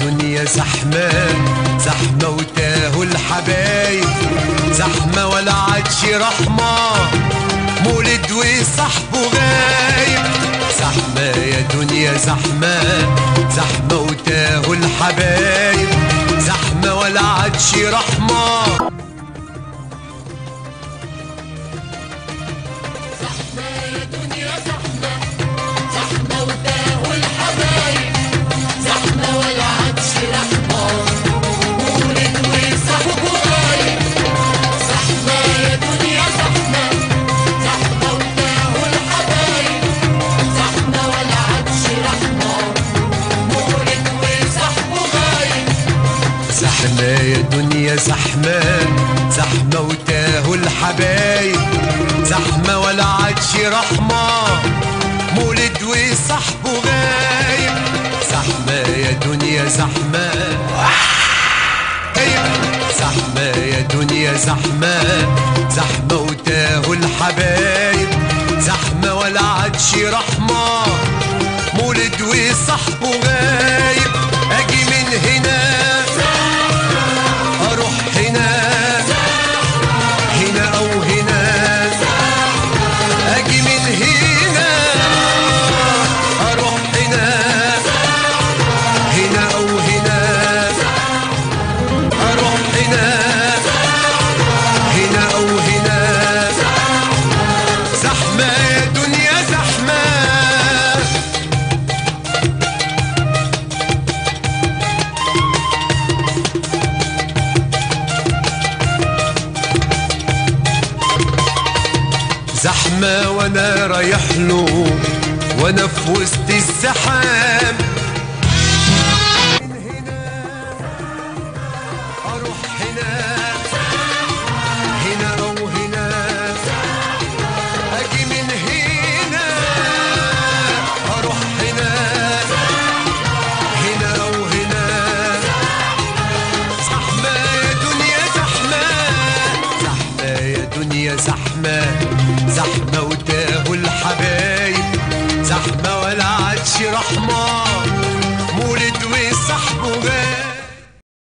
دنيا زحمة. زحمة وتاهوا الحبايب. زحمة ولا عادش رحمة. مولد وصاحبه غايب. زحمة يا دنيا زحمة زحمة. زحمة يا دنيا زحمة. زحمة وتاهوا الحبايب زحمة ولا عادش رحمة. مولد وصاحبه غايب. زحمة يا دنيا زحمة. غايب. زحمة يا دنيا زحمة. زحمة وتاهوا الحبايب زحمة ولا عادش رحمة. مولد وصاحبه غايب. أجي من هنا زحمة وأنا رايح له وأنا في وسط الزحام. من هنا أروح هنا هنا هنا. أجي من هنا أروح هنا هنا. زحمة يا دنيا زحمة زحمة يا دنيا زحمة. زحمة وتاهوا الحبايب زحمة ولا عادش غاب